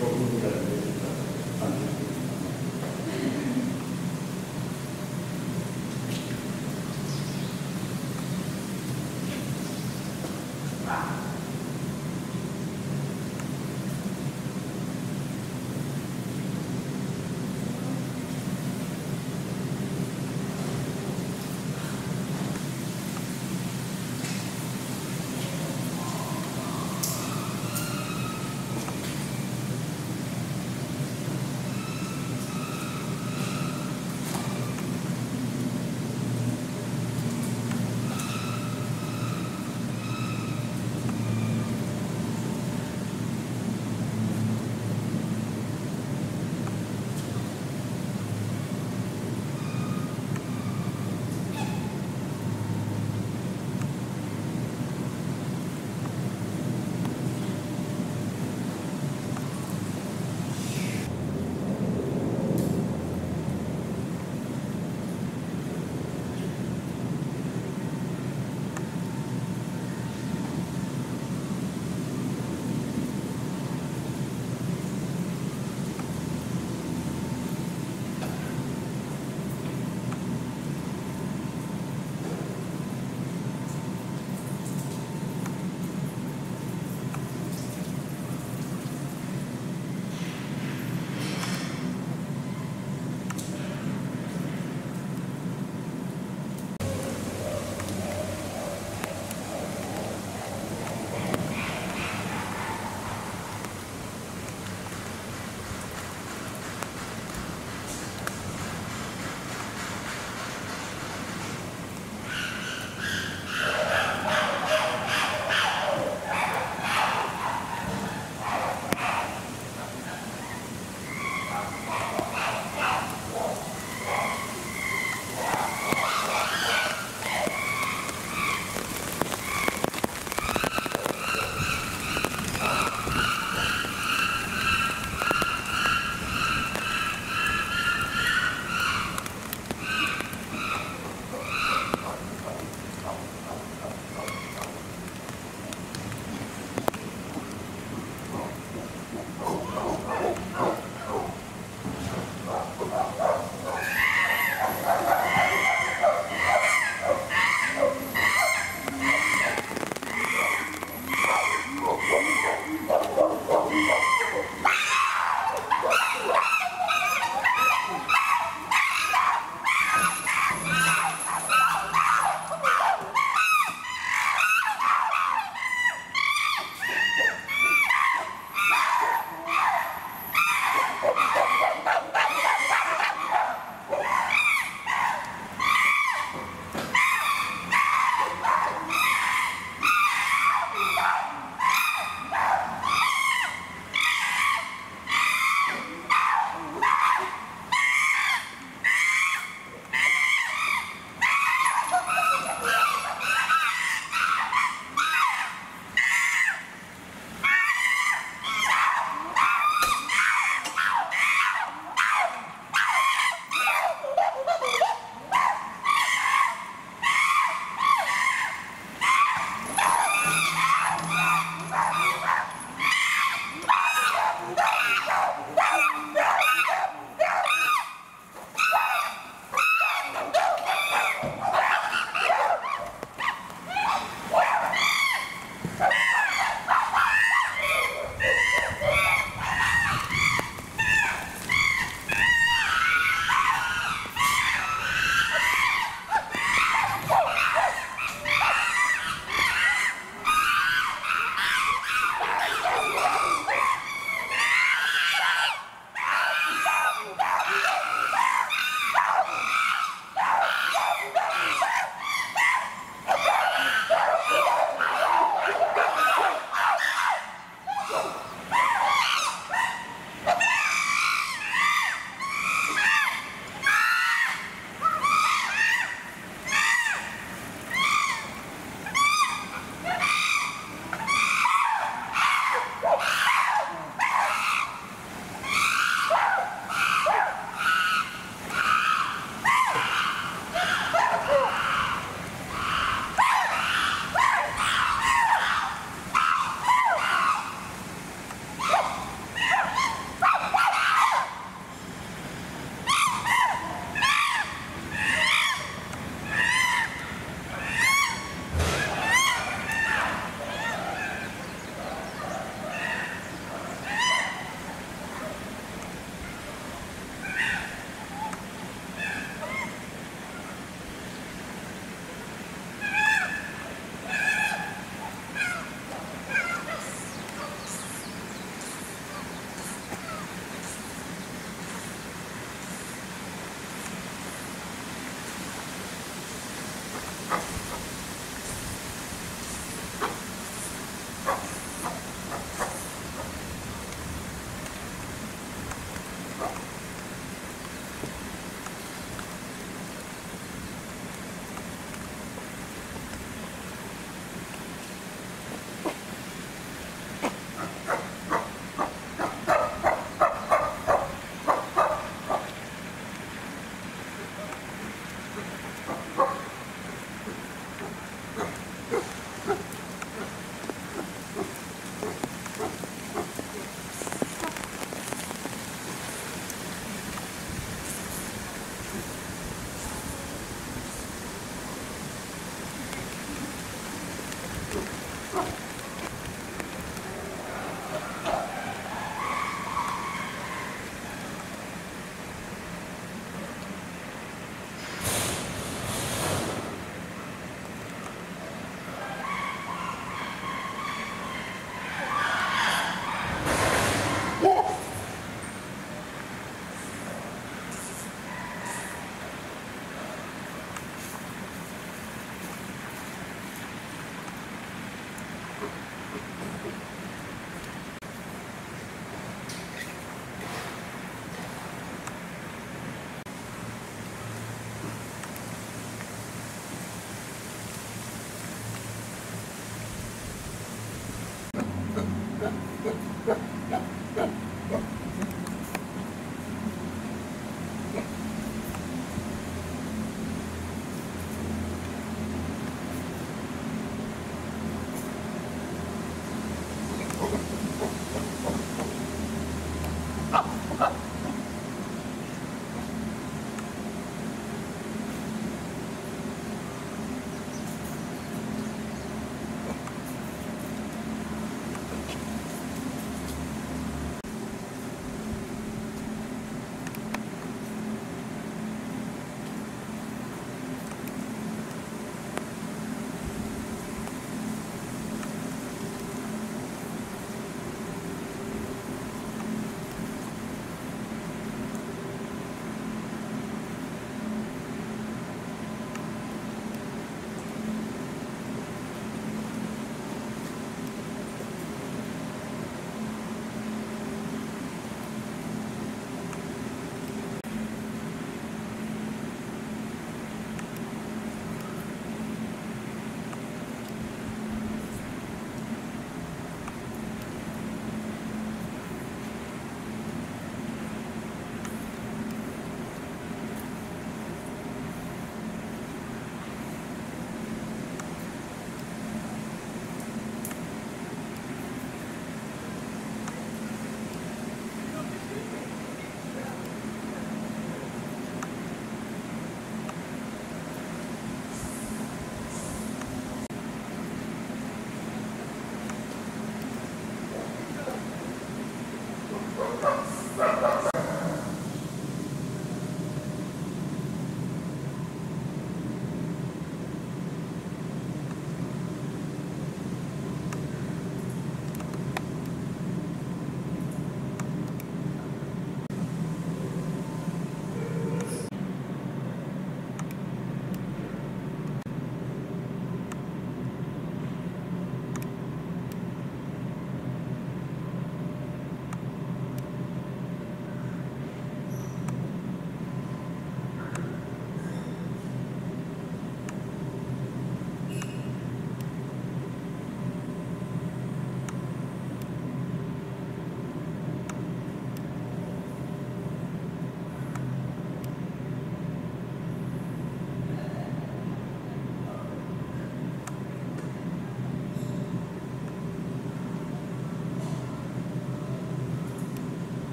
5分ぐらいで